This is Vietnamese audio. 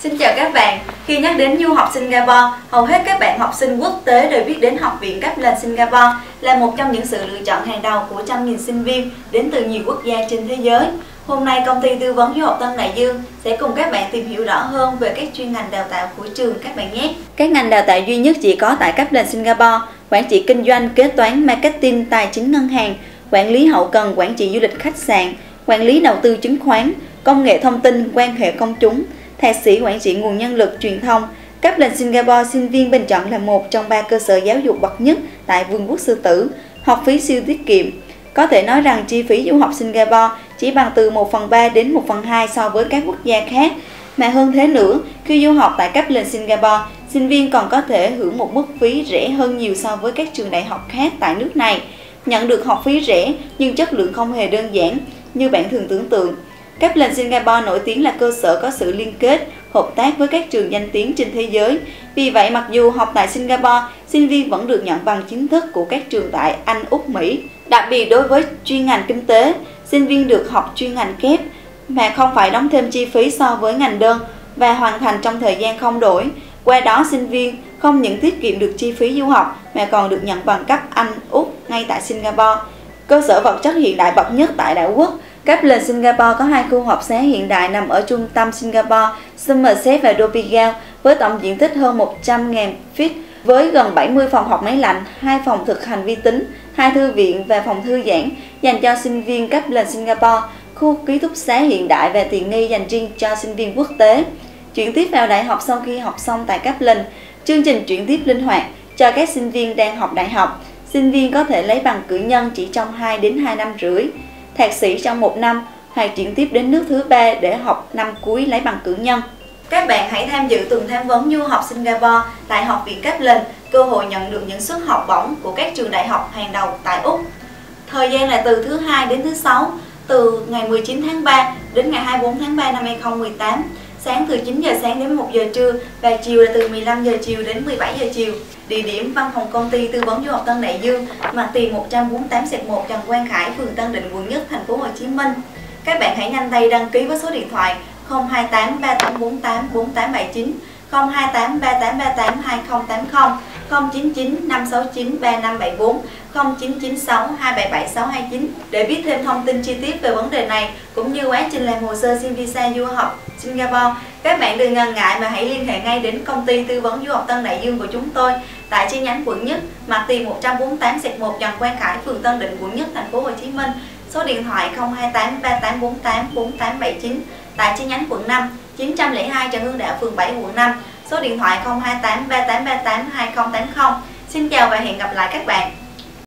Xin chào các bạn. Khi nhắc đến du học Singapore, hầu hết các bạn học sinh quốc tế đều biết đến Học viện Cấp lên Singapore là một trong những sự lựa chọn hàng đầu của trăm nghìn sinh viên đến từ nhiều quốc gia trên thế giới. Hôm nay công ty tư vấn du học Tân Đại Dương sẽ cùng các bạn tìm hiểu rõ hơn về các chuyên ngành đào tạo của trường các bạn nhé. Các ngành đào tạo duy nhất chỉ có tại cấp lên Singapore, quản trị kinh doanh, kế toán, marketing, tài chính ngân hàng, quản lý hậu cần, quản trị du lịch khách sạn, quản lý đầu tư chứng khoán, công nghệ thông tin, quan hệ công chúng, thạc sĩ quản trị nguồn nhân lực truyền thông. Cấp lên Singapore sinh viên bình chọn là một trong ba cơ sở giáo dục bậc nhất tại Vương quốc Sư Tử, học phí siêu tiết kiệm. Có thể nói rằng chi phí du học Singapore chỉ bằng từ 1 phần 3 đến 1 phần 2 so với các quốc gia khác. Mà hơn thế nữa, khi du học tại cấp lên Singapore, sinh viên còn có thể hưởng một mức phí rẻ hơn nhiều so với các trường đại học khác tại nước này. Nhận được học phí rẻ nhưng chất lượng không hề đơn giản như bạn thường tưởng tượng. Kaplan Singapore nổi tiếng là cơ sở có sự liên kết, hợp tác với các trường danh tiếng trên thế giới. Vì vậy, mặc dù học tại Singapore, sinh viên vẫn được nhận bằng chính thức của các trường tại Anh, Úc, Mỹ. Đặc biệt đối với chuyên ngành kinh tế, sinh viên được học chuyên ngành kép mà không phải đóng thêm chi phí so với ngành đơn và hoàn thành trong thời gian không đổi. Qua đó, sinh viên không những tiết kiệm được chi phí du học mà còn được nhận bằng cấp Anh, Úc ngay tại Singapore. Cơ sở vật chất hiện đại bậc nhất tại đảo quốc, Cấp lên Singapore có hai khu học xá hiện đại nằm ở trung tâm Singapore, Somerset và Dobbigal với tổng diện tích hơn 100.000 feet với gần 70 phòng học máy lạnh, hai phòng thực hành vi tính, hai thư viện và phòng thư giãn dành cho sinh viên cấp lên Singapore, khu ký túc xá hiện đại và tiện nghi dành riêng cho sinh viên quốc tế. Chuyển tiếp vào đại học sau khi học xong tại cấp lên, chương trình chuyển tiếp linh hoạt cho các sinh viên đang học đại học. Sinh viên có thể lấy bằng cử nhân chỉ trong 2 đến 2 năm rưỡi thạc sĩ trong một năm hoặc chuyển tiếp đến nước thứ ba để học năm cuối lấy bằng cử nhân. Các bạn hãy tham dự tuần tham vấn du học Singapore tại Học viện Kaplan, cơ hội nhận được những suất học bổng của các trường đại học hàng đầu tại Úc. Thời gian là từ thứ hai đến thứ sáu, từ ngày 19 tháng 3 đến ngày 24 tháng 3 năm 2018 sáng từ 9 giờ sáng đến 1 giờ trưa và chiều là từ 15 giờ chiều đến 17 giờ chiều. Địa điểm văn phòng công ty tư vấn du học Tân Đại Dương, mặt tiền 148 1 Trần Quang Khải, phường Tân Định, quận Nhất, thành phố Hồ Chí Minh. Các bạn hãy nhanh tay đăng ký với số điện thoại 028 3848 4879 028 3838 2080 099 569 3574 0996 277 629 để biết thêm thông tin chi tiết về vấn đề này cũng như quá trình làm hồ sơ xin visa du học Singapore. Các bạn đừng ngần ngại mà hãy liên hệ ngay đến công ty tư vấn du học Tân Đại Dương của chúng tôi tại chi nhánh quận Nhất, mặt tiền 148 1 dòng Quang Khải, phường Tân Định, quận Nhất, thành phố Hồ Chí Minh. Số điện thoại 028 3848 4879 tại chi nhánh quận 5, 902 Trần Hưng Đạo, phường 7, quận 5 số điện thoại 028 3838 2080. Xin chào và hẹn gặp lại các bạn.